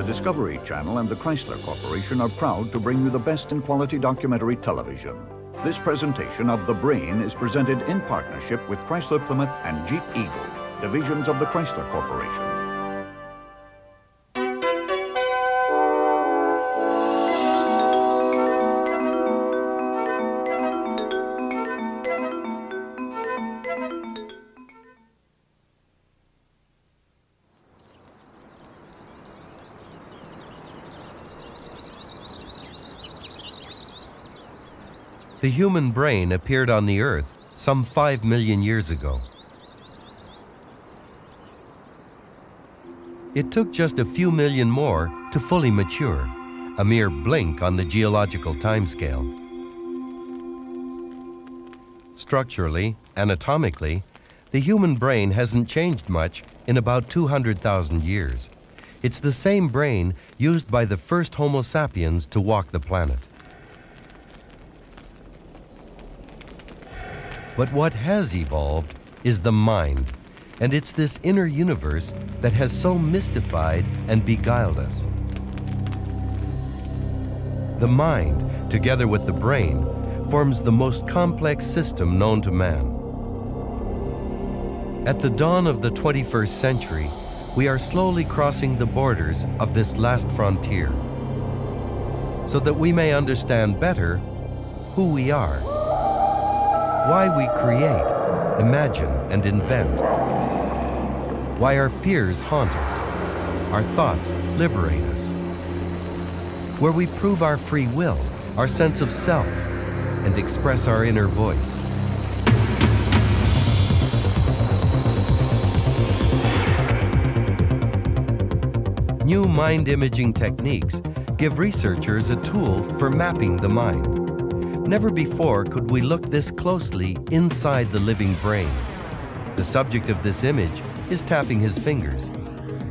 The Discovery Channel and the Chrysler Corporation are proud to bring you the best in quality documentary television. This presentation of The Brain is presented in partnership with Chrysler Plymouth and Jeep Eagle, divisions of the Chrysler Corporation. The human brain appeared on the Earth some 5 million years ago. It took just a few million more to fully mature, a mere blink on the geological timescale. Structurally, anatomically, the human brain hasn't changed much in about 200,000 years. It's the same brain used by the first Homo sapiens to walk the planet. But what has evolved is the mind, and it's this inner universe that has so mystified and beguiled us. The mind, together with the brain, forms the most complex system known to man. At the dawn of the 21st century, we are slowly crossing the borders of this last frontier so that we may understand better who we are why we create, imagine, and invent. Why our fears haunt us, our thoughts liberate us. Where we prove our free will, our sense of self, and express our inner voice. New mind imaging techniques give researchers a tool for mapping the mind. Never before could we look this closely inside the living brain. The subject of this image is tapping his fingers.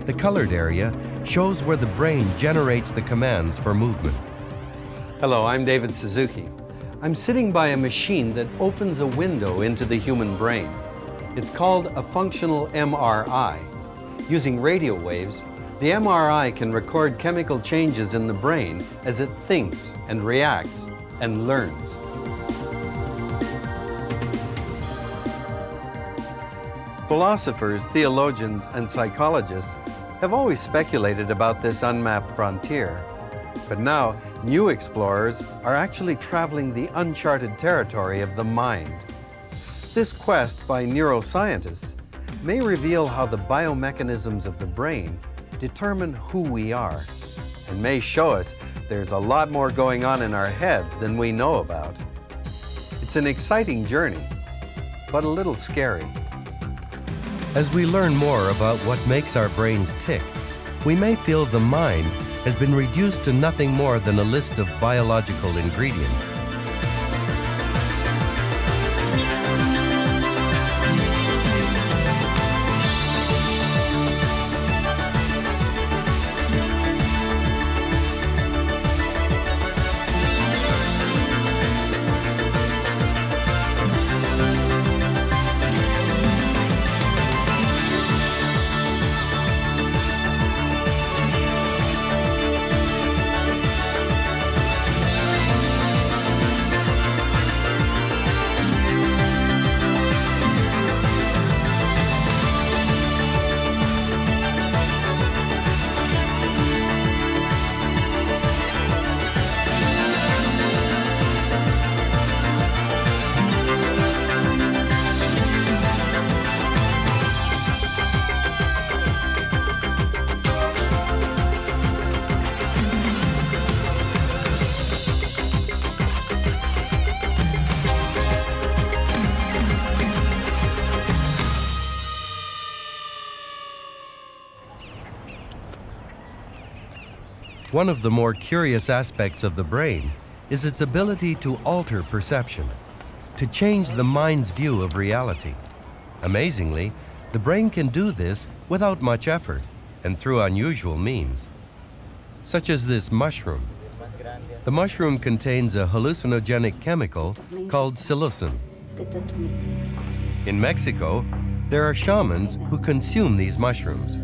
The colored area shows where the brain generates the commands for movement. Hello, I'm David Suzuki. I'm sitting by a machine that opens a window into the human brain. It's called a functional MRI. Using radio waves, the MRI can record chemical changes in the brain as it thinks and reacts and learns. Philosophers, theologians, and psychologists have always speculated about this unmapped frontier. But now, new explorers are actually traveling the uncharted territory of the mind. This quest by neuroscientists may reveal how the biomechanisms of the brain determine who we are and may show us there's a lot more going on in our heads than we know about. It's an exciting journey, but a little scary. As we learn more about what makes our brains tick, we may feel the mind has been reduced to nothing more than a list of biological ingredients. One of the more curious aspects of the brain is its ability to alter perception, to change the mind's view of reality. Amazingly, the brain can do this without much effort and through unusual means, such as this mushroom. The mushroom contains a hallucinogenic chemical called psilocin. In Mexico, there are shamans who consume these mushrooms.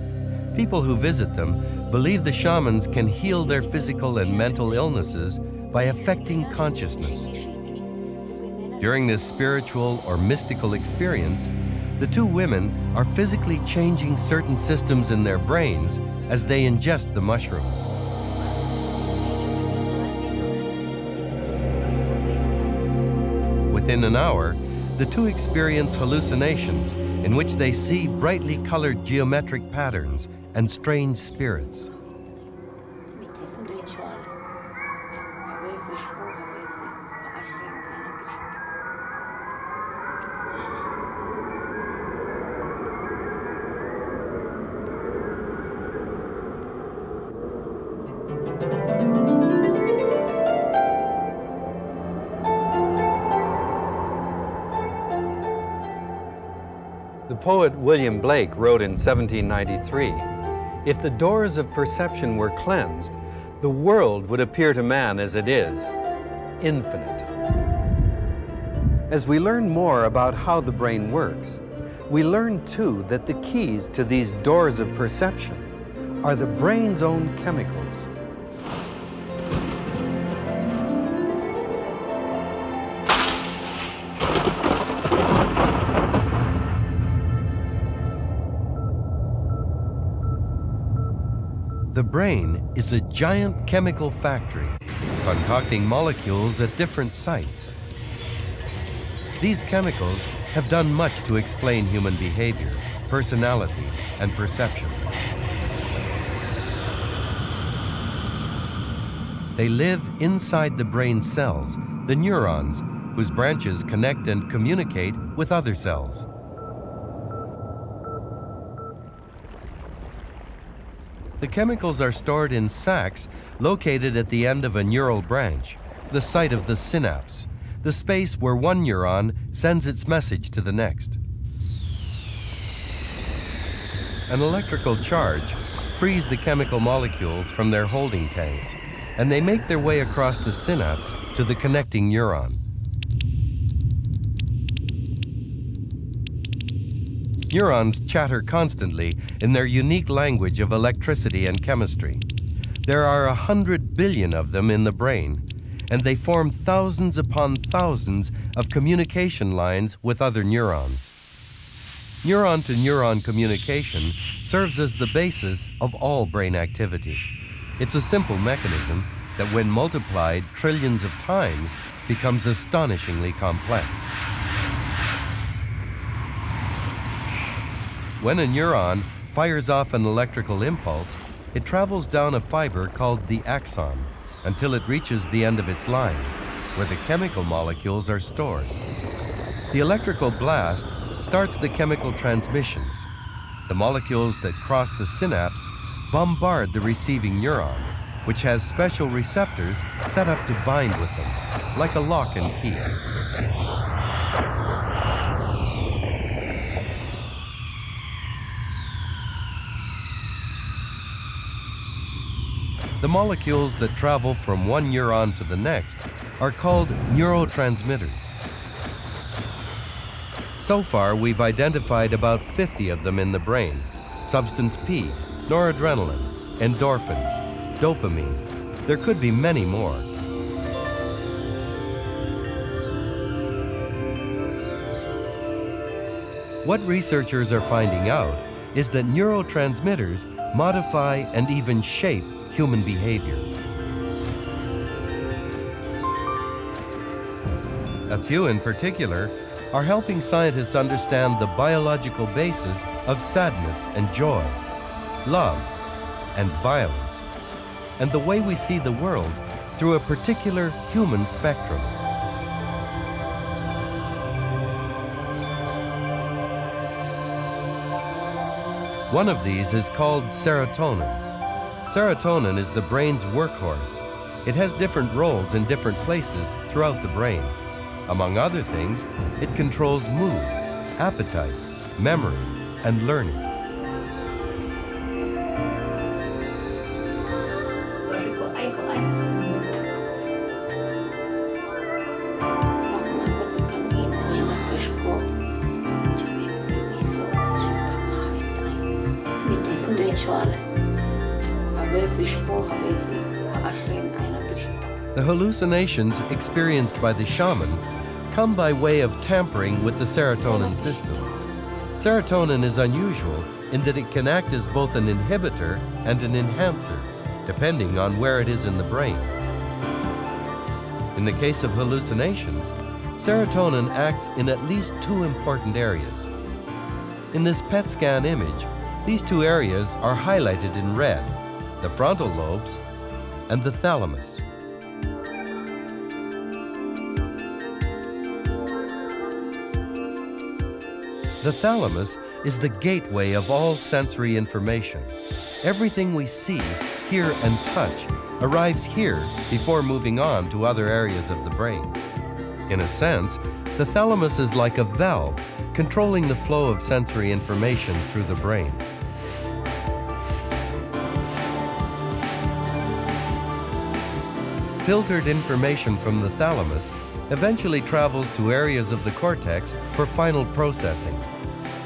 People who visit them believe the shamans can heal their physical and mental illnesses by affecting consciousness. During this spiritual or mystical experience, the two women are physically changing certain systems in their brains as they ingest the mushrooms. Within an hour, the two experience hallucinations in which they see brightly colored geometric patterns and strange spirits. The poet William Blake wrote in 1793 If the doors of perception were cleansed, the world would appear to man as it is infinite. As we learn more about how the brain works, we learn too that the keys to these doors of perception are the brain's own chemicals. A giant chemical factory, concocting molecules at different sites. These chemicals have done much to explain human behavior, personality, and perception. They live inside the brain cells, the neurons, whose branches connect and communicate with other cells. The chemicals are stored in sacs located at the end of a neural branch, the site of the synapse, the space where one neuron sends its message to the next. An electrical charge frees the chemical molecules from their holding tanks, and they make their way across the synapse to the connecting neuron. Neurons chatter constantly in their unique language of electricity and chemistry. There are a hundred billion of them in the brain, and they form thousands upon thousands of communication lines with other neurons. Neuron to neuron communication serves as the basis of all brain activity. It's a simple mechanism that, when multiplied trillions of times, becomes astonishingly complex. When a neuron fires off an electrical impulse, it travels down a fiber called the axon until it reaches the end of its line, where the chemical molecules are stored. The electrical blast starts the chemical transmissions. The molecules that cross the synapse bombard the receiving neuron, which has special receptors set up to bind with them, like a lock and key. The molecules that travel from one neuron to the next are called neurotransmitters. So far, we've identified about 50 of them in the brain substance P, noradrenaline, endorphins, dopamine. There could be many more. What researchers are finding out is that neurotransmitters modify and even shape human behavior. A few in particular are helping scientists understand the biological basis of sadness and joy, love and violence, and the way we see the world through a particular human spectrum. One of these is called serotonin. Serotonin is the brain's workhorse. It has different roles in different places throughout the brain. Among other things, it controls mood, appetite, memory, and learning. Hallucinations experienced by the shaman come by way of tampering with the serotonin system. Serotonin is unusual in that it can act as both an inhibitor and an enhancer, depending on where it is in the brain. In the case of hallucinations, serotonin acts in at least two important areas. In this PET scan image, these two areas are highlighted in red, the frontal lobes and the thalamus. The thalamus is the gateway of all sensory information. Everything we see, hear, and touch arrives here before moving on to other areas of the brain. In a sense, the thalamus is like a valve controlling the flow of sensory information through the brain. Filtered information from the thalamus eventually travels to areas of the cortex for final processing.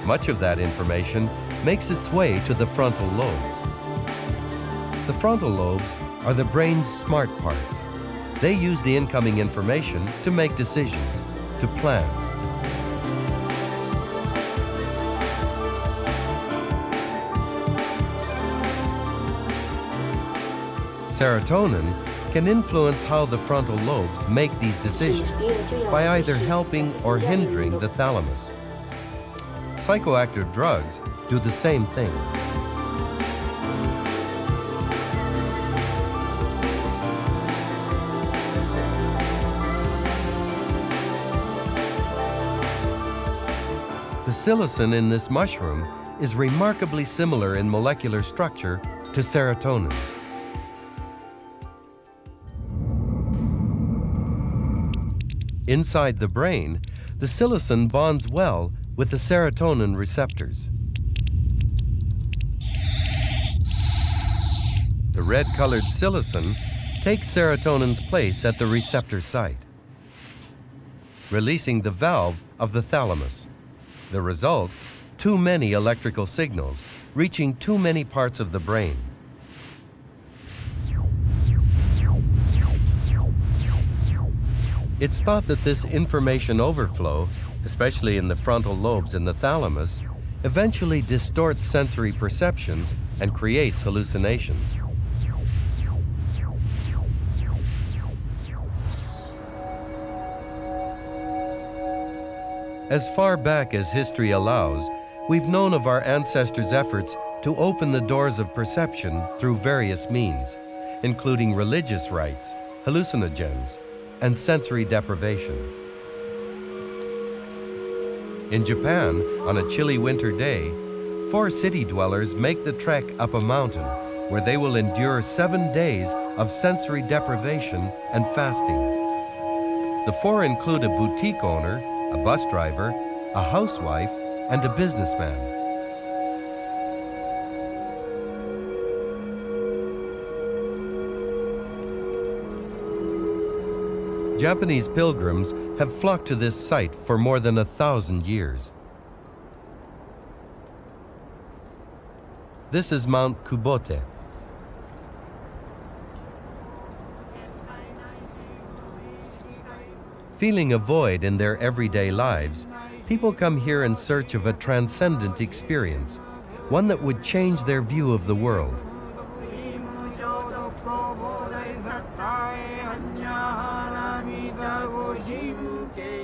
Much of that information makes its way to the frontal lobes. The frontal lobes are the brain's smart parts. They use the incoming information to make decisions, to plan. Serotonin can influence how the frontal lobes make these decisions by either helping or hindering the thalamus psychoactive drugs do the same thing. The psilocin in this mushroom is remarkably similar in molecular structure to serotonin. Inside the brain, the psilocin bonds well with the serotonin receptors. The red-colored psilocin takes serotonin's place at the receptor site, releasing the valve of the thalamus. The result, too many electrical signals, reaching too many parts of the brain. It's thought that this information overflow especially in the frontal lobes and the thalamus, eventually distorts sensory perceptions and creates hallucinations. As far back as history allows, we've known of our ancestors' efforts to open the doors of perception through various means, including religious rites, hallucinogens, and sensory deprivation. In Japan, on a chilly winter day, four city dwellers make the trek up a mountain where they will endure seven days of sensory deprivation and fasting. The four include a boutique owner, a bus driver, a housewife, and a businessman. Japanese pilgrims have flocked to this site for more than a thousand years. This is Mount Kubote. Feeling a void in their everyday lives, people come here in search of a transcendent experience, one that would change their view of the world.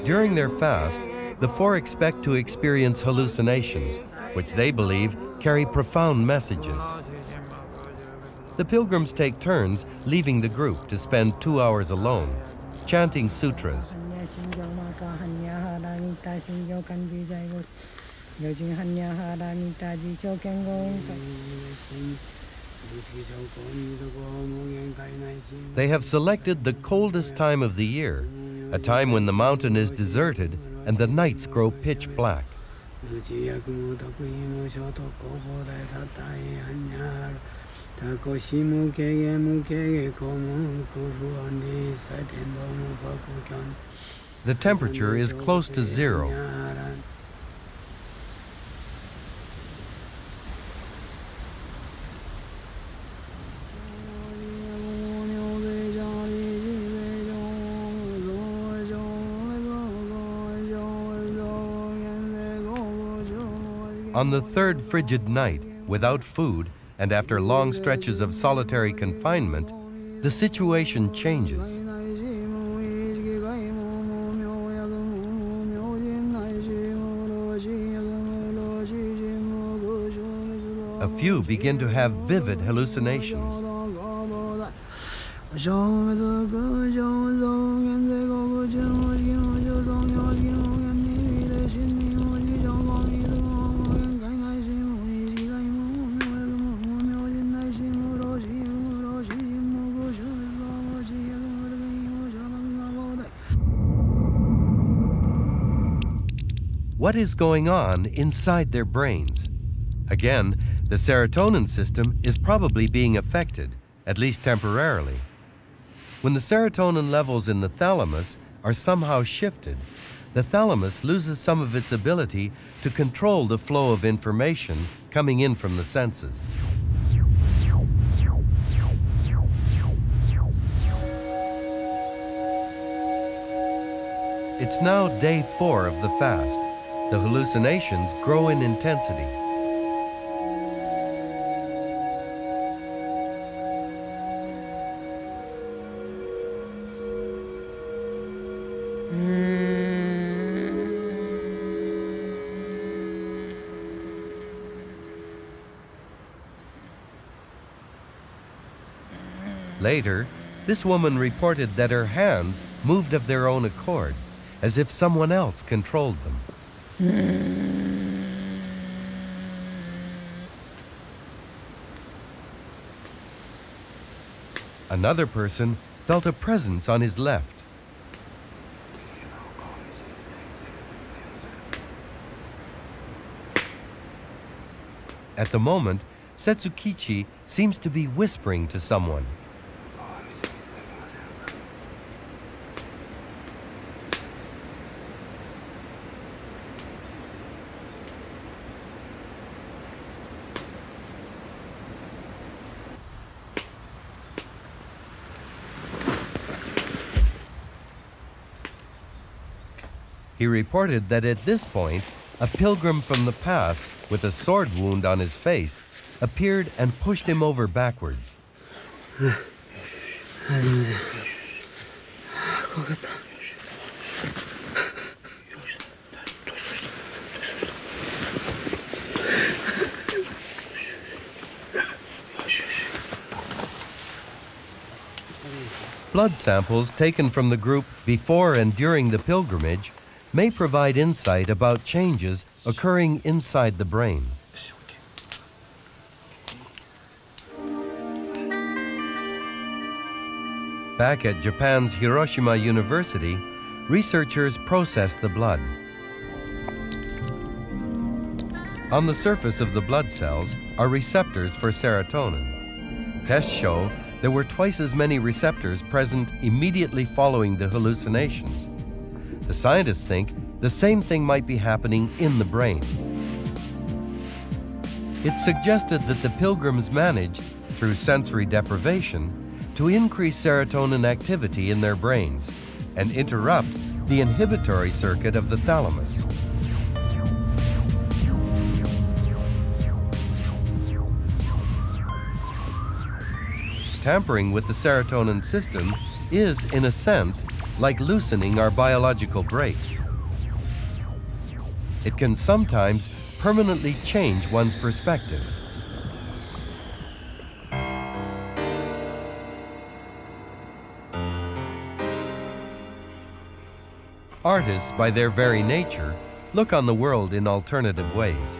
During their fast, the four expect to experience hallucinations, which they believe carry profound messages. The pilgrims take turns leaving the group to spend two hours alone, chanting sutras. They have selected the coldest time of the year a time when the mountain is deserted and the nights grow pitch black. The temperature is close to zero. On the third frigid night, without food, and after long stretches of solitary confinement, the situation changes. A few begin to have vivid hallucinations. What is going on inside their brains? Again, the serotonin system is probably being affected, at least temporarily. When the serotonin levels in the thalamus are somehow shifted, the thalamus loses some of its ability to control the flow of information coming in from the senses. It's now day four of the fast. The hallucinations grow in intensity. Later, this woman reported that her hands moved of their own accord, as if someone else controlled them. Hmm. Another person felt a presence on his left. At the moment, Setsukichi seems to be whispering to someone. He reported that at this point, a pilgrim from the past with a sword wound on his face appeared and pushed him over backwards. Blood samples taken from the group before and during the pilgrimage may provide insight about changes occurring inside the brain. Back at Japan's Hiroshima University, researchers processed the blood. On the surface of the blood cells are receptors for serotonin. Tests show there were twice as many receptors present immediately following the hallucinations. The scientists think the same thing might be happening in the brain. It suggested that the pilgrims managed, through sensory deprivation, to increase serotonin activity in their brains and interrupt the inhibitory circuit of the thalamus. Tampering with the serotonin system is, in a sense, like loosening our biological brakes. It can sometimes permanently change one's perspective. Artists, by their very nature, look on the world in alternative ways.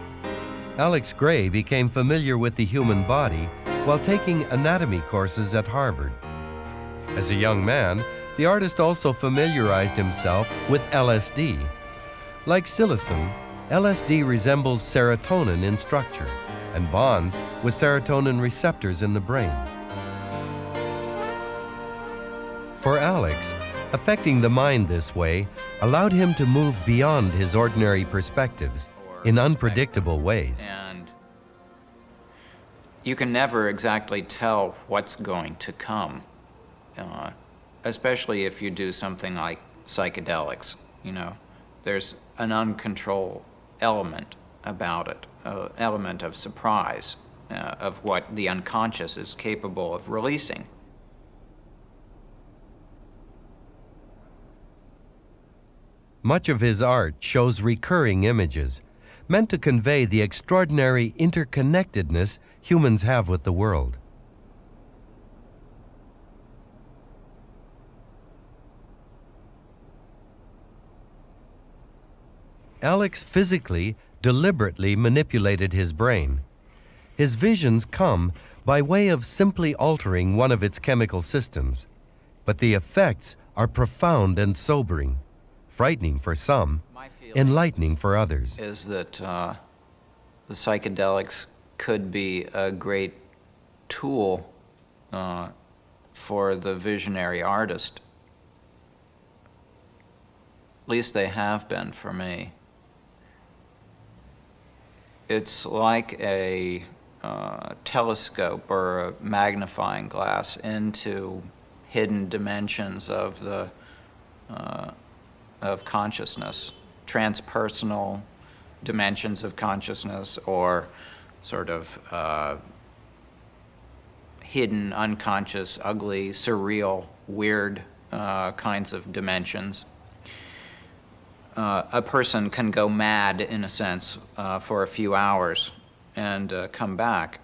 Alex Grey became familiar with the human body while taking anatomy courses at Harvard. As a young man, the artist also familiarized himself with LSD. Like psilocin, LSD resembles serotonin in structure and bonds with serotonin receptors in the brain. For Alex, affecting the mind this way allowed him to move beyond his ordinary perspectives in unpredictable ways. And you can never exactly tell what's going to come, uh, especially if you do something like psychedelics. You know, there's an uncontrolled element about it, an element of surprise uh, of what the unconscious is capable of releasing. Much of his art shows recurring images, meant to convey the extraordinary interconnectedness humans have with the world. Alex physically, deliberately manipulated his brain. His visions come by way of simply altering one of its chemical systems, but the effects are profound and sobering, frightening for some, enlightening for others. Is that uh, the psychedelics could be a great tool uh, for the visionary artist. At least they have been for me. It's like a uh, telescope or a magnifying glass into hidden dimensions of the uh, of consciousness, transpersonal dimensions of consciousness, or sort of uh, hidden, unconscious, ugly, surreal, weird uh, kinds of dimensions uh, a person can go mad, in a sense, uh, for a few hours and uh, come back.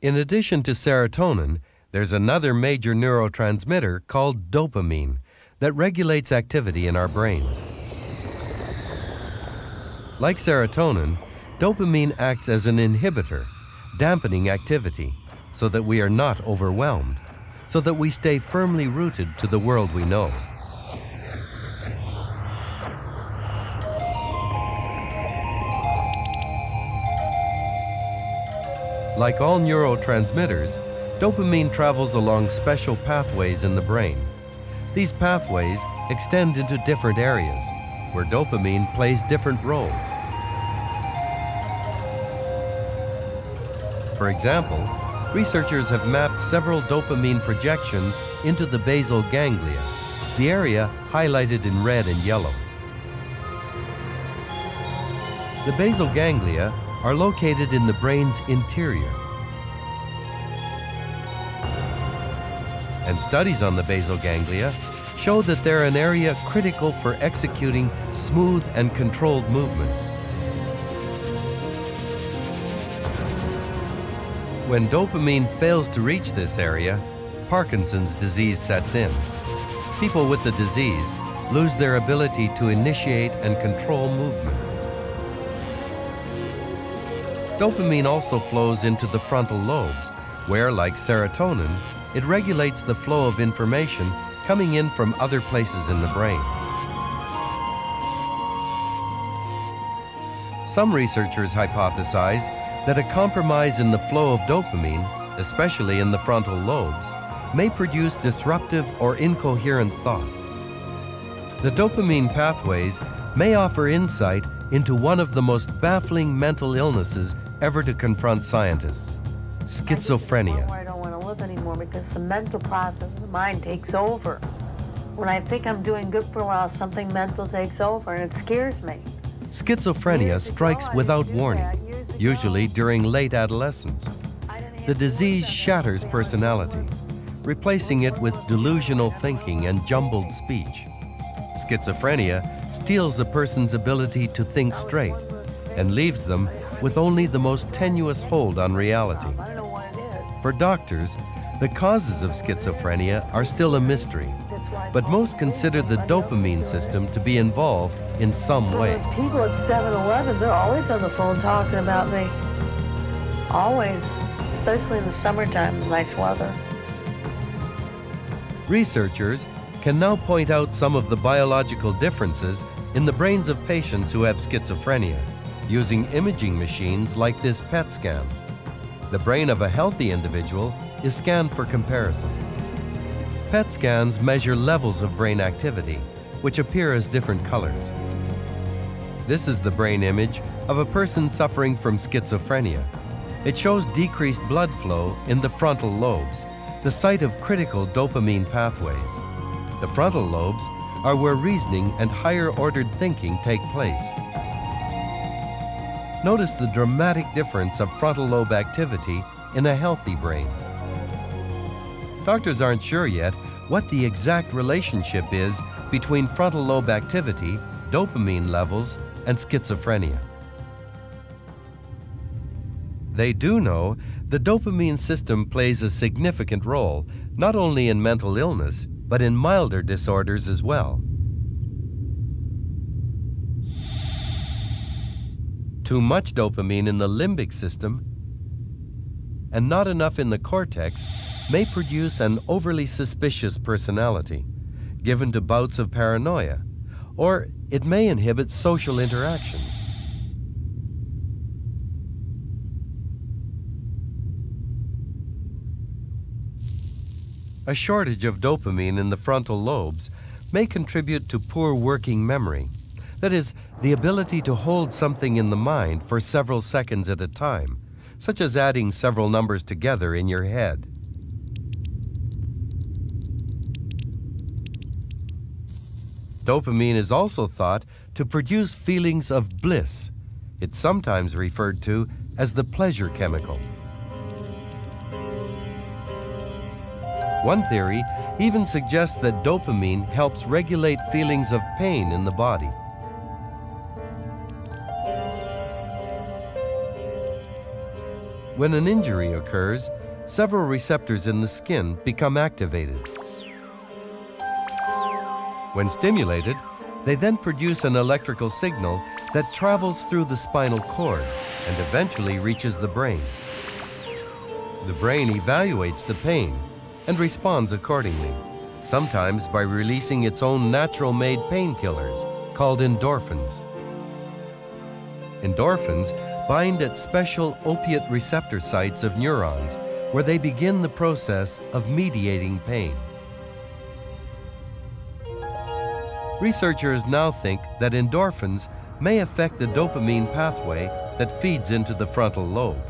In addition to serotonin, there's another major neurotransmitter called dopamine that regulates activity in our brains. Like serotonin, dopamine acts as an inhibitor, dampening activity so that we are not overwhelmed, so that we stay firmly rooted to the world we know. Like all neurotransmitters, dopamine travels along special pathways in the brain. These pathways extend into different areas, where dopamine plays different roles. For example, researchers have mapped several dopamine projections into the basal ganglia, the area highlighted in red and yellow. The basal ganglia are located in the brain's interior. And studies on the basal ganglia show that they're an area critical for executing smooth and controlled movements. When dopamine fails to reach this area, Parkinson's disease sets in. People with the disease lose their ability to initiate and control movement. Dopamine also flows into the frontal lobes, where, like serotonin, it regulates the flow of information coming in from other places in the brain. Some researchers hypothesize that a compromise in the flow of dopamine, especially in the frontal lobes, may produce disruptive or incoherent thought. The dopamine pathways may offer insight into one of the most baffling mental illnesses ever to confront scientists schizophrenia. I don't want to live anymore because the mental process of the mind takes over. When I think I'm doing good for a while, something mental takes over and it scares me. Schizophrenia strikes without warning, usually during late adolescence. The disease shatters personality, replacing it with delusional thinking and jumbled speech. Schizophrenia steals a person's ability to think straight and leaves them with only the most tenuous hold on reality. For doctors, the causes of schizophrenia are still a mystery, but most consider the dopamine system to be involved in some way. People at 7-Eleven, they're always on the phone talking about me. Always, especially in the summertime, nice weather. Researchers can now point out some of the biological differences in the brains of patients who have schizophrenia using imaging machines like this PET scan. The brain of a healthy individual is scanned for comparison. PET scans measure levels of brain activity, which appear as different colors. This is the brain image of a person suffering from schizophrenia. It shows decreased blood flow in the frontal lobes, the site of critical dopamine pathways. The frontal lobes are where reasoning and higher ordered thinking take place. Notice the dramatic difference of frontal lobe activity in a healthy brain. Doctors aren't sure yet what the exact relationship is between frontal lobe activity, dopamine levels, and schizophrenia. They do know the dopamine system plays a significant role not only in mental illness, but in milder disorders as well. Too much dopamine in the limbic system and not enough in the cortex may produce an overly suspicious personality, given to bouts of paranoia, or it may inhibit social interactions. A shortage of dopamine in the frontal lobes may contribute to poor working memory. That is, the ability to hold something in the mind for several seconds at a time, such as adding several numbers together in your head. Dopamine is also thought to produce feelings of bliss. It's sometimes referred to as the pleasure chemical. One theory even suggests that dopamine helps regulate feelings of pain in the body. When an injury occurs, several receptors in the skin become activated. When stimulated, they then produce an electrical signal that travels through the spinal cord and eventually reaches the brain. The brain evaluates the pain and responds accordingly, sometimes by releasing its own natural made painkillers called endorphins. Endorphins bind at special opiate receptor sites of neurons where they begin the process of mediating pain. Researchers now think that endorphins may affect the dopamine pathway that feeds into the frontal lobe.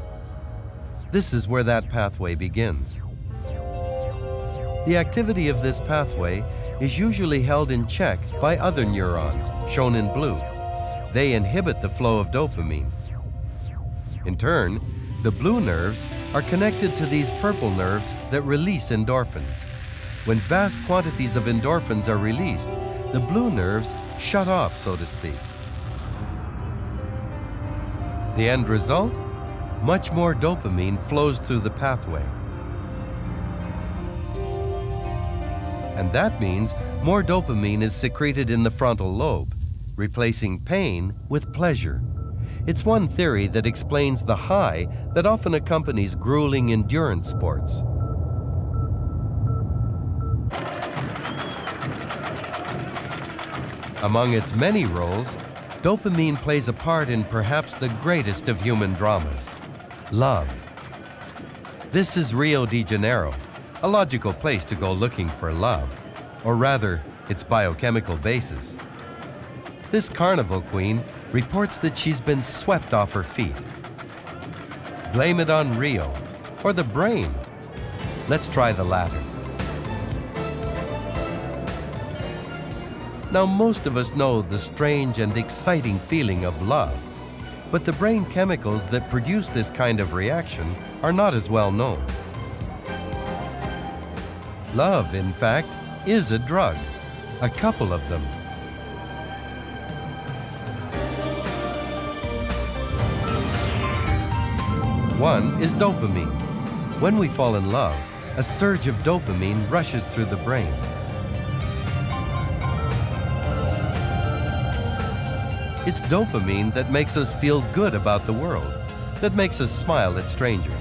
This is where that pathway begins. The activity of this pathway is usually held in check by other neurons, shown in blue. They inhibit the flow of dopamine. In turn, the blue nerves are connected to these purple nerves that release endorphins. When vast quantities of endorphins are released, the blue nerves shut off, so to speak. The end result? Much more dopamine flows through the pathway. and that means more dopamine is secreted in the frontal lobe, replacing pain with pleasure. It's one theory that explains the high that often accompanies grueling endurance sports. Among its many roles, dopamine plays a part in perhaps the greatest of human dramas love. This is Rio de Janeiro, a logical place to go looking for love, or rather, its biochemical basis. This carnival queen reports that she's been swept off her feet. Blame it on Rio, or the brain. Let's try the latter. Now, most of us know the strange and exciting feeling of love, but the brain chemicals that produce this kind of reaction are not as well known. Love, in fact, is a drug, a couple of them. One is dopamine. When we fall in love, a surge of dopamine rushes through the brain. It's dopamine that makes us feel good about the world, that makes us smile at strangers.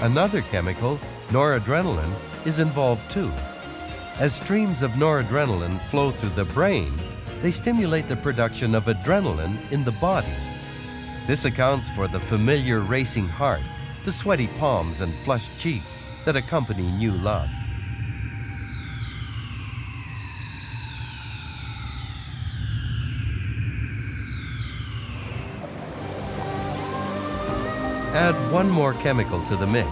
Another chemical, noradrenaline, is involved too. As streams of noradrenaline flow through the brain, they stimulate the production of adrenaline in the body. This accounts for the familiar racing heart, the sweaty palms and flushed cheeks that accompany new love. Add one more chemical to the mix,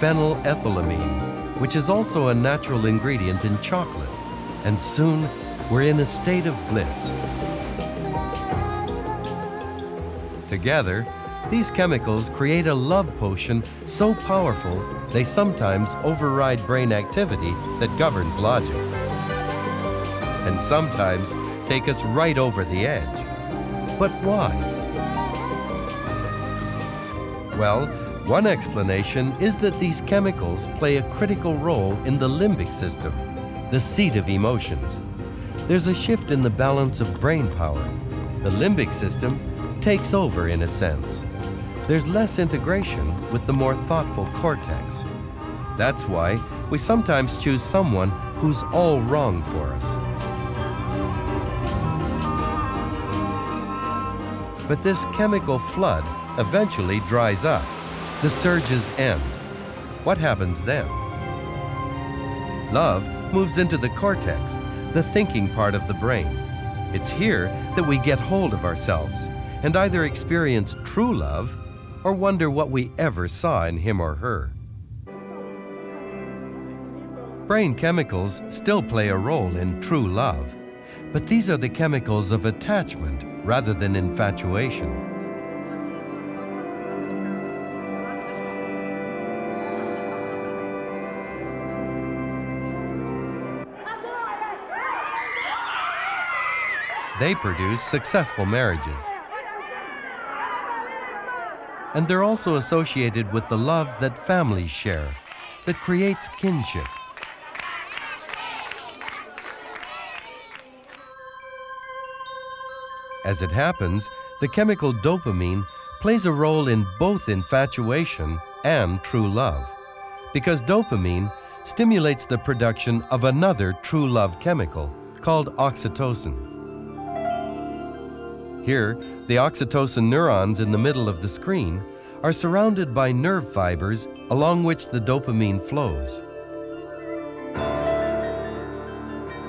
phenylethylamine, which is also a natural ingredient in chocolate, and soon we're in a state of bliss. Together, these chemicals create a love potion so powerful they sometimes override brain activity that governs logic. And sometimes take us right over the edge. But why? Well, one explanation is that these chemicals play a critical role in the limbic system, the seat of emotions. There's a shift in the balance of brain power. The limbic system takes over in a sense. There's less integration with the more thoughtful cortex. That's why we sometimes choose someone who's all wrong for us. But this chemical flood eventually dries up. The surges end. What happens then? Love moves into the cortex, the thinking part of the brain. It's here that we get hold of ourselves and either experience true love or wonder what we ever saw in him or her. Brain chemicals still play a role in true love, but these are the chemicals of attachment rather than infatuation. They produce successful marriages. And they're also associated with the love that families share, that creates kinship. As it happens, the chemical dopamine plays a role in both infatuation and true love, because dopamine stimulates the production of another true love chemical called oxytocin. Here, the oxytocin neurons in the middle of the screen are surrounded by nerve fibers along which the dopamine flows.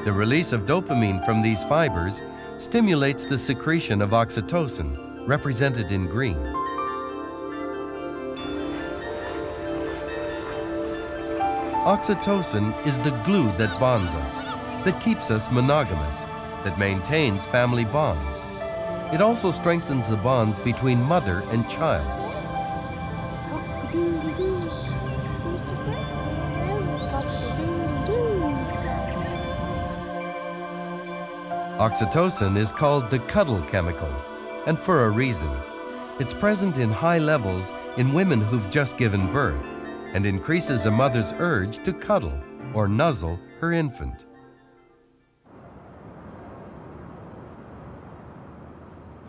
The release of dopamine from these fibers stimulates the secretion of oxytocin, represented in green. Oxytocin is the glue that bonds us, that keeps us monogamous, that maintains family bonds. It also strengthens the bonds between mother and child. Oxytocin is called the cuddle chemical, and for a reason. It's present in high levels in women who've just given birth and increases a mother's urge to cuddle or nuzzle her infant.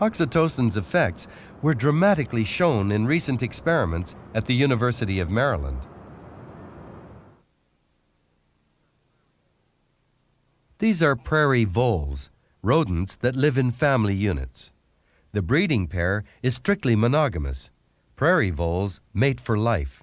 Oxytocin's effects were dramatically shown in recent experiments at the University of Maryland. These are prairie voles, rodents that live in family units. The breeding pair is strictly monogamous. Prairie voles mate for life.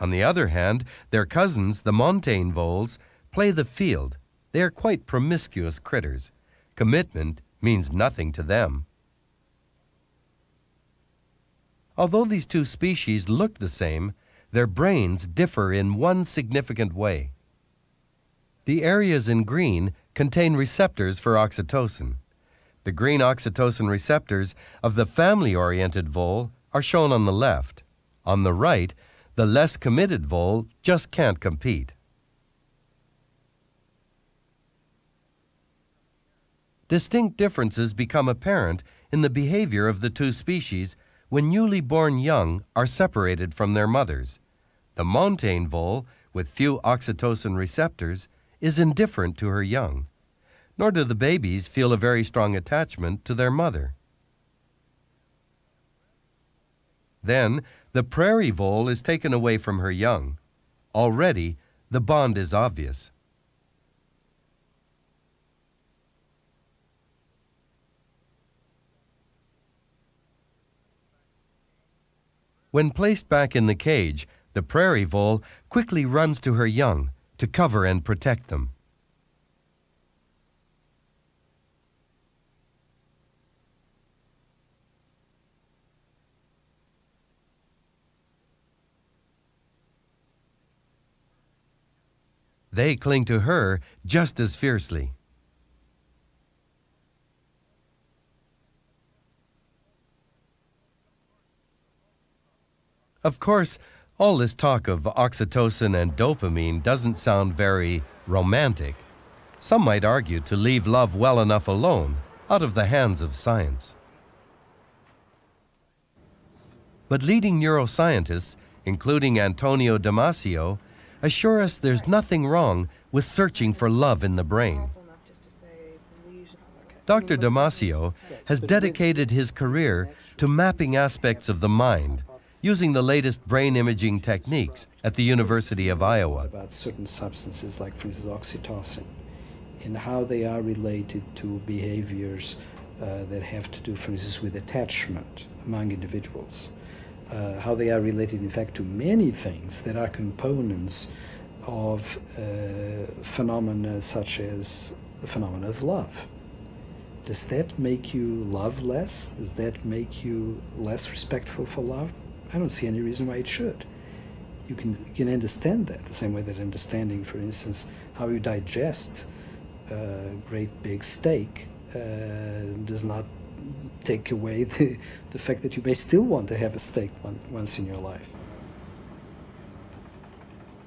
On the other hand, their cousins, the montane voles, play the field. They are quite promiscuous critters. Commitment means nothing to them. Although these two species look the same, their brains differ in one significant way. The areas in green contain receptors for oxytocin. The green oxytocin receptors of the family oriented vole are shown on the left. On the right, the less committed vole just can't compete. Distinct differences become apparent in the behavior of the two species when newly born young are separated from their mothers. The montane vole, with few oxytocin receptors, is indifferent to her young, nor do the babies feel a very strong attachment to their mother. Then, the prairie vole is taken away from her young. Already, the bond is obvious. When placed back in the cage, the prairie vole quickly runs to her young to cover and protect them. They cling to her just as fiercely. Of course, all this talk of oxytocin and dopamine doesn't sound very romantic. Some might argue to leave love well enough alone, out of the hands of science. But leading neuroscientists, including Antonio Damasio, assure us there's nothing wrong with searching for love in the brain. Dr. Damasio has dedicated his career to mapping aspects of the mind using the latest brain imaging techniques at the University of Iowa. About certain substances, like for instance oxytocin, and how they are related to behaviors uh, that have to do, for instance, with attachment among individuals. Uh, how they are related, in fact, to many things that are components of uh, phenomena such as the phenomena of love. Does that make you love less? Does that make you less respectful for love? I don't see any reason why it should. You can, you can understand that the same way that understanding, for instance, how you digest a great big steak uh, does not take away the, the fact that you may still want to have a steak one, once in your life.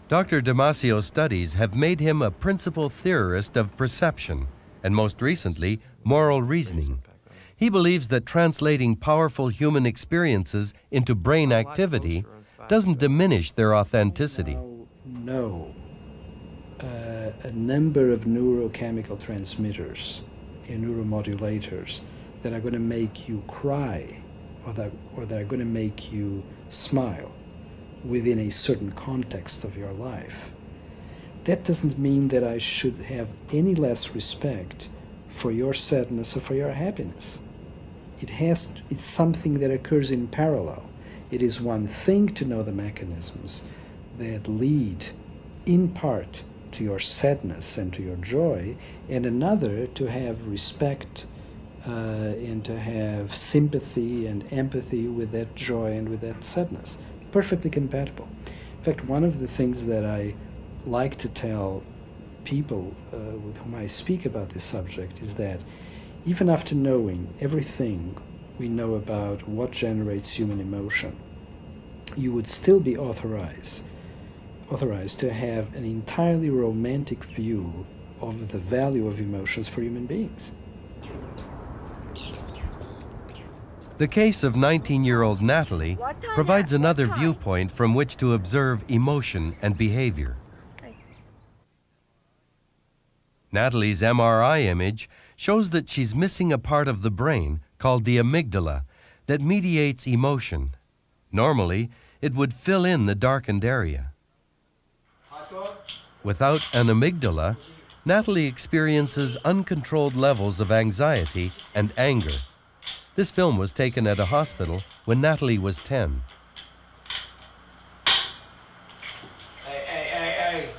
Dr. Damasio's studies have made him a principal theorist of perception and most recently, moral reasoning. He believes that translating powerful human experiences into brain activity doesn't diminish their authenticity. No. Uh, a number of neurochemical transmitters and neuromodulators that are going to make you cry or that, or that are going to make you smile within a certain context of your life. That doesn't mean that I should have any less respect for your sadness or for your happiness. It has it's something that occurs in parallel. It is one thing to know the mechanisms that lead in part to your sadness and to your joy, and another to have respect uh, and to have sympathy and empathy with that joy and with that sadness. Perfectly compatible. In fact, one of the things that I like to tell people uh, with whom I speak about this subject is that even after knowing everything we know about what generates human emotion, you would still be authorized authorized to have an entirely romantic view of the value of emotions for human beings. The case of 19 year old Natalie provides another viewpoint from which to observe emotion and behavior. Natalie's MRI image shows that she's missing a part of the brain called the amygdala that mediates emotion. Normally, it would fill in the darkened area. Without an amygdala, Natalie experiences uncontrolled levels of anxiety and anger. This film was taken at a hospital when Natalie was 10. Hey, hey,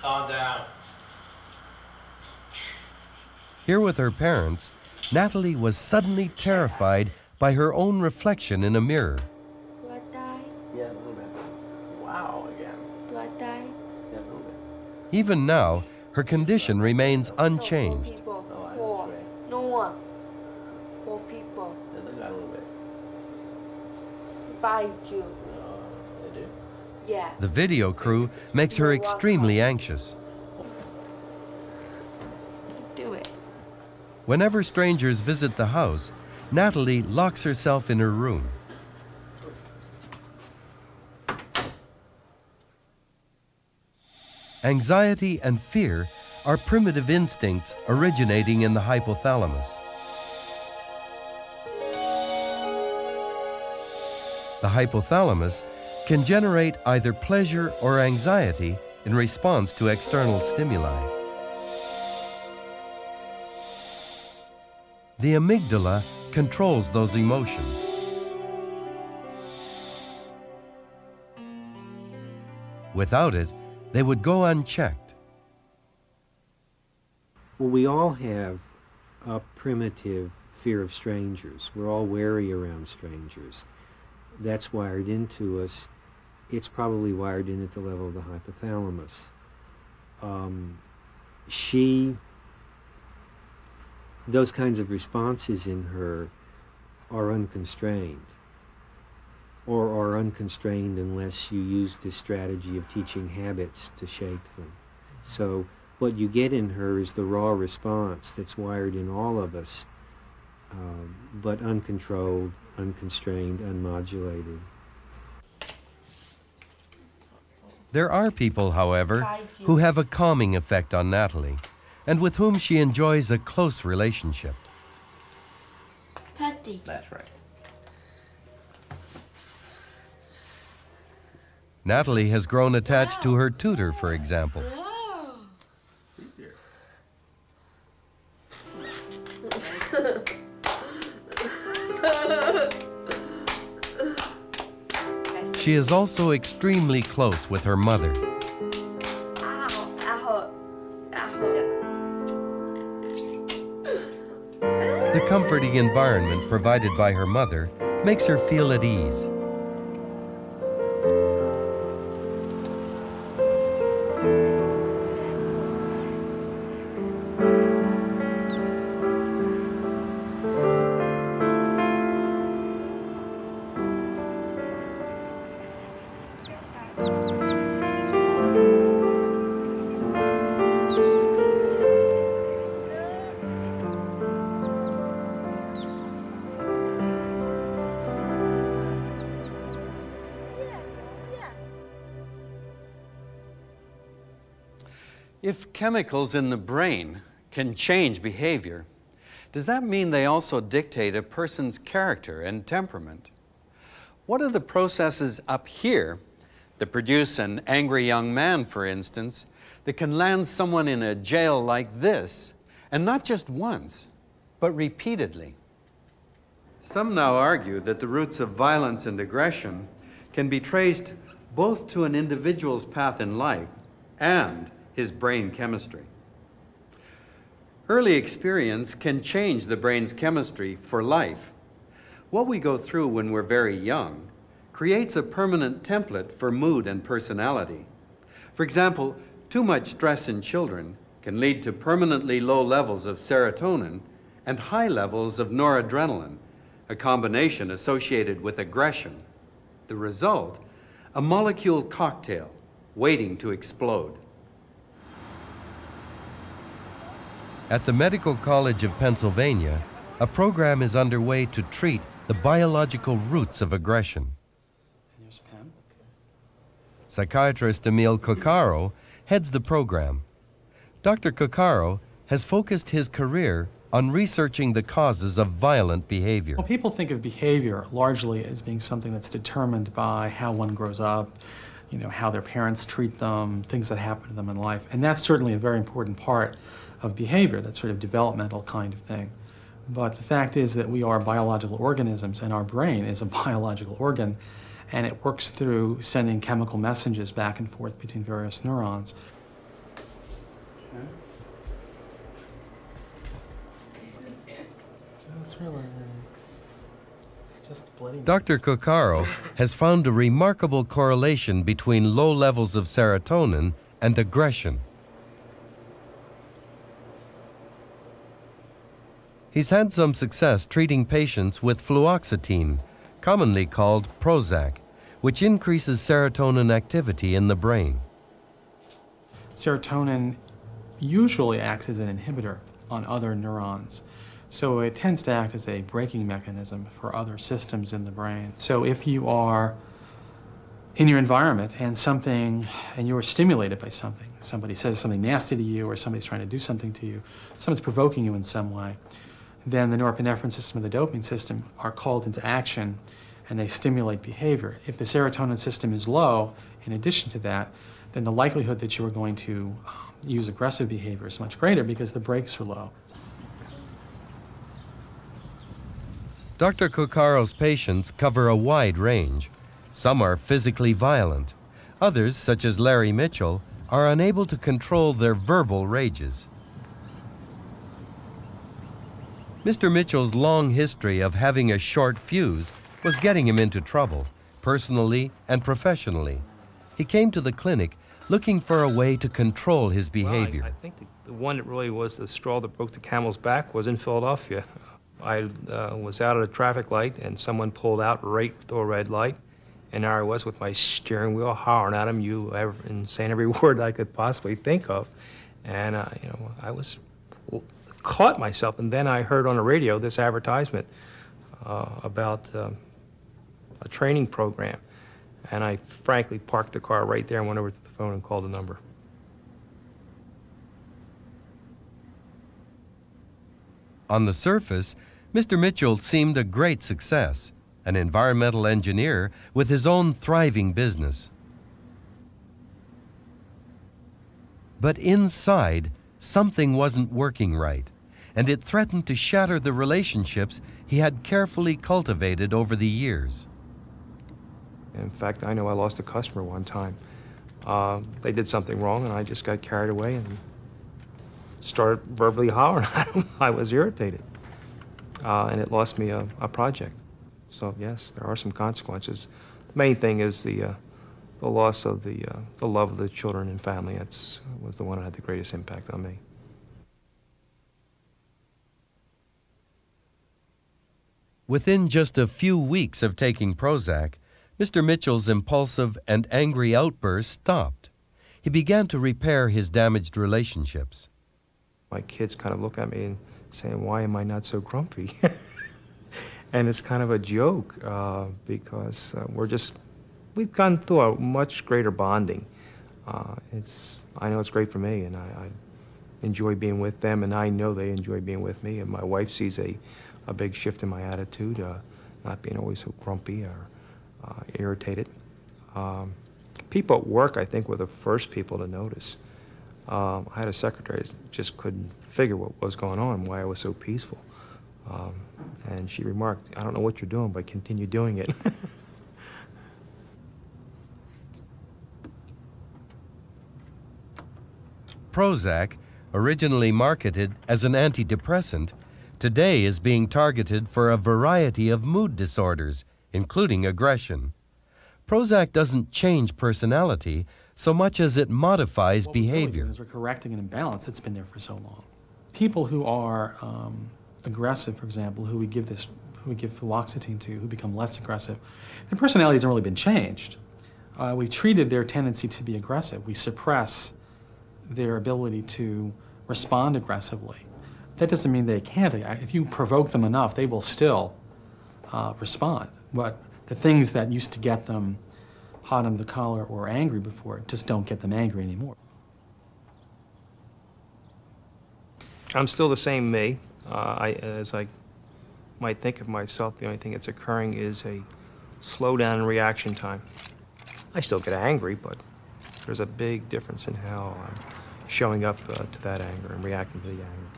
calm down. Here with her parents, Natalie was suddenly terrified by her own reflection in a mirror. Do I die? Yeah, a little bit. Wow, again. Do I die? Yeah, a little bit. Even now, her condition remains unchanged. Four people. Oh, Four. No one. Four people. Yeah, look a little bit. Five you. No, they do. Yeah. The video crew makes her extremely anxious. Do it. Whenever strangers visit the house, Natalie locks herself in her room. Anxiety and fear are primitive instincts originating in the hypothalamus. The hypothalamus can generate either pleasure or anxiety in response to external stimuli. The amygdala controls those emotions. Without it, they would go unchecked. Well, we all have a primitive fear of strangers. We're all wary around strangers. That's wired into us. It's probably wired in at the level of the hypothalamus. Um, she, those kinds of responses in her are unconstrained or are unconstrained unless you use this strategy of teaching habits to shape them. So what you get in her is the raw response that's wired in all of us, um, but uncontrolled, unconstrained, unmodulated. There are people, however, who have a calming effect on Natalie and with whom she enjoys a close relationship. Patty. That's right. Natalie has grown attached to her tutor, for example. She is also extremely close with her mother. Comforting environment provided by her mother makes her feel at ease. Chemicals in the brain can change behavior, does that mean they also dictate a person's character and temperament? What are the processes up here that produce an angry young man, for instance, that can land someone in a jail like this, and not just once, but repeatedly? Some now argue that the roots of violence and aggression can be traced both to an individual's path in life and his brain chemistry. Early experience can change the brain's chemistry for life. What we go through when we're very young creates a permanent template for mood and personality. For example, too much stress in children can lead to permanently low levels of serotonin and high levels of noradrenaline, a combination associated with aggression. The result, a molecule cocktail waiting to explode. At the Medical College of Pennsylvania, a program is underway to treat the biological roots of aggression. Here's a pen. Psychiatrist Emil Coccaro heads the program. Dr. Coccaro has focused his career on researching the causes of violent behavior. Well, people think of behavior largely as being something that's determined by how one grows up, you know, how their parents treat them, things that happen to them in life. And that's certainly a very important part of behavior, that sort of developmental kind of thing. But the fact is that we are biological organisms, and our brain is a biological organ, and it works through sending chemical messages back and forth between various neurons. Just relax. It's just bloody. Dr. Coccaro has found a remarkable correlation between low levels of serotonin and aggression. He's had some success treating patients with fluoxetine, commonly called Prozac, which increases serotonin activity in the brain. serotonin usually acts as an inhibitor on other neurons. So it tends to act as a braking mechanism for other systems in the brain. So if you are in your environment and something, and you are stimulated by something, somebody says something nasty to you or somebody's trying to do something to you, someone's provoking you in some way, then the norepinephrine system and the dopamine system are called into action and they stimulate behavior. If the serotonin system is low, in addition to that, then the likelihood that you are going to um, use aggressive behavior is much greater because the brakes are low. Dr. Coccaro's patients cover a wide range. Some are physically violent. Others, such as Larry Mitchell, are unable to control their verbal rages. Mr. Mitchell's long history of having a short fuse was getting him into trouble, personally and professionally. He came to the clinic looking for a way to control his behavior. Well, I, I, think the, the, one that really was the straw that broke the camel's back was in Philadelphia. I uh, was out at a traffic light and someone pulled out right through a red light. And there I was with my steering wheel hollering at him, you and saying every word I could possibly think of. And, uh, you know, I was caught myself. And then I heard on the radio this advertisement uh, about uh, a training program. And I frankly parked the car right there and went over to the phone and called the number. On the surface, Mr. Mitchell seemed a great success, an environmental engineer with his own thriving business. But inside, something wasn't working right, and it threatened to shatter the relationships he had carefully cultivated over the years. In fact, I know I lost a customer one time. Uh, they did something wrong, and I just got carried away and started verbally hollering. I was irritated uh, and it lost me a, a, project. So yes, there are some consequences. The main thing is the uh, the loss of the uh, the love of the children and family. That's was the one that had the greatest impact on me. Within just a few weeks of taking Prozac, Mr. Mitchell's impulsive and angry outbursts stopped. He began to repair his damaged relationships. My kids kind of look at me and saying, why am I not so grumpy? and it's kind of a joke uh, because uh, we're just, we've gone through a much greater bonding. Uh, it's, I know it's great for me, and I, I, enjoy being with them, and I know they enjoy being with me. And my wife sees a, a big shift in my attitude, uh, not being always so grumpy or uh, irritated. Um, people at work, I think, were the first people to notice. Um, I had a secretary just couldn't figure what was going on, why I was so peaceful. Um, and she remarked, I don't know what you're doing, but continue doing it. Prozac, originally marketed as an antidepressant, today is being targeted for a variety of mood disorders, including aggression. Prozac doesn't change personality so much as it modifies what behavior. We're, we're correcting an imbalance that's been there for so long people who are um, aggressive, for example, who we give this, who we give fluoxetine to, who become less aggressive, their personality hasn't really been changed. Uh, we treated their tendency to be aggressive. We suppress their ability to respond aggressively. That doesn't mean they can't. If you provoke them enough, they will still uh, respond. But the things that used to get them hot under the collar or angry before just don't get them angry anymore. I'm still the same me. Uh, I, as I might think of myself, the only thing that's occurring is a slowdown in reaction time. I still get angry, but there's a big difference in how I'm showing up uh, to that anger and reacting to the anger.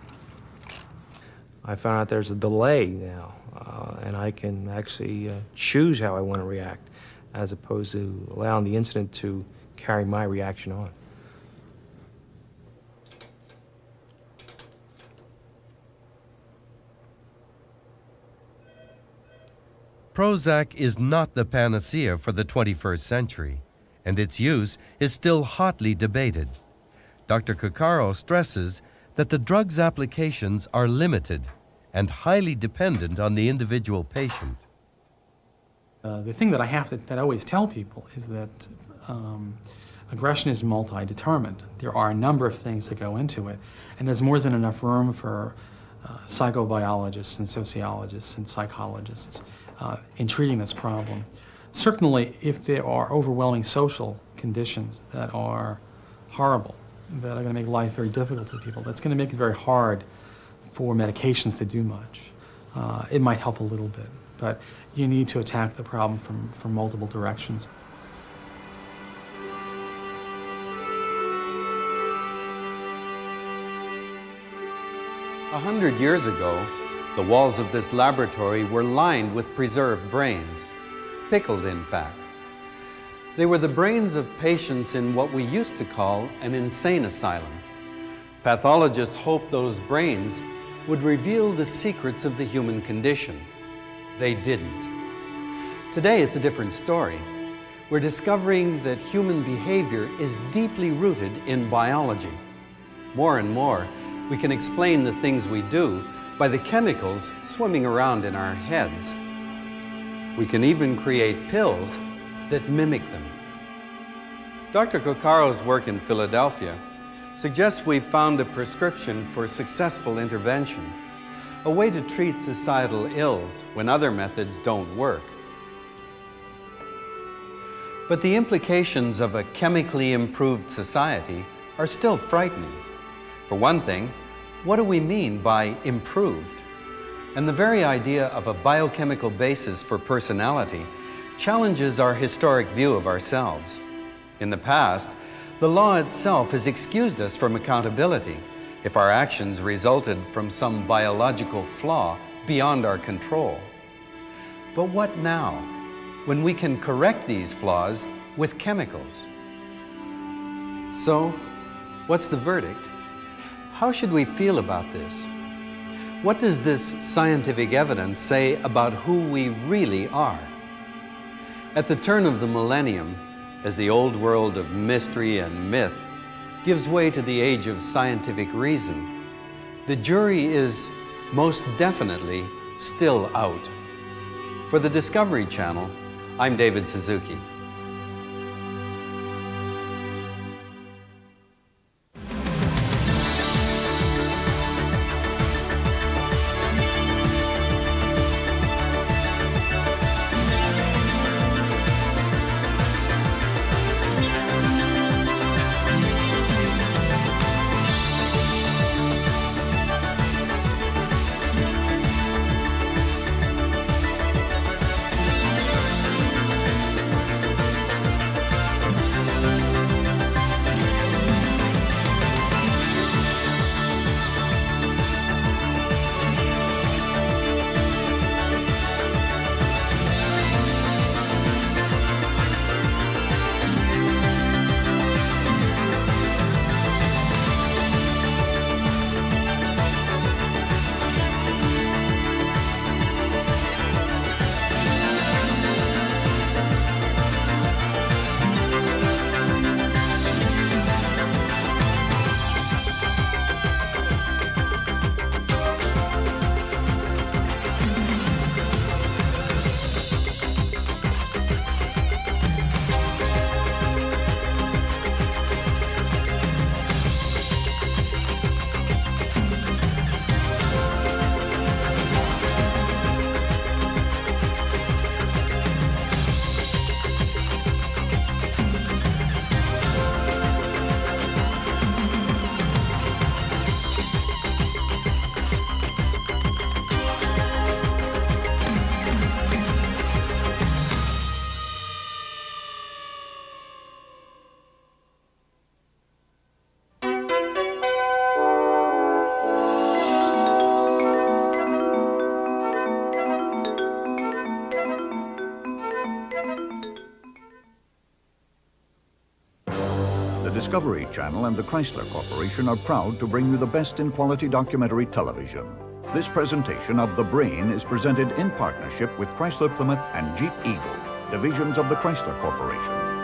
I found out there's a delay now, uh, and I can actually uh, choose how I want to react as opposed to allowing the incident to carry my reaction on. Prozac is not the panacea for the 21st century, and its use is still hotly debated. Dr. Coccaro stresses that the drug's applications are limited and highly dependent on the individual patient. Uh, the thing that I have to, that I always tell people is that um, aggression is multi-determined. There are a number of things that go into it, and there's more than enough room for uh, psychobiologists and sociologists and psychologists uh, in treating this problem. Certainly, if there are overwhelming social conditions that are horrible, that are going to make life very difficult for people, that's going to make it very hard for medications to do much. Uh, it might help a little bit. But you need to attack the problem from, from multiple directions. A hundred years ago, the walls of this laboratory were lined with preserved brains, pickled in fact. They were the brains of patients in what we used to call an insane asylum. Pathologists hoped those brains would reveal the secrets of the human condition. They didn't. Today, it's a different story. We're discovering that human behavior is deeply rooted in biology. More and more, we can explain the things we do by the chemicals swimming around in our heads. We can even create pills that mimic them. Dr. Coccaro's work in Philadelphia suggests we've found a prescription for successful intervention, a way to treat societal ills when other methods don't work. But the implications of a chemically improved society are still frightening. For one thing, what do we mean by improved? And the very idea of a biochemical basis for personality challenges our historic view of ourselves. In the past, the law itself has excused us from accountability if our actions resulted from some biological flaw beyond our control. But what now, when we can correct these flaws with chemicals? So, what's the verdict? How should we feel about this? What does this scientific evidence say about who we really are? At the turn of the millennium, as the old world of mystery and myth gives way to the age of scientific reason, the jury is most definitely still out. For the Discovery Channel, I'm David Suzuki. Discovery Channel and the Chrysler Corporation are proud to bring you the best in quality documentary television. This presentation of The Brain is presented in partnership with Chrysler Plymouth and Jeep Eagle, divisions of the Chrysler Corporation.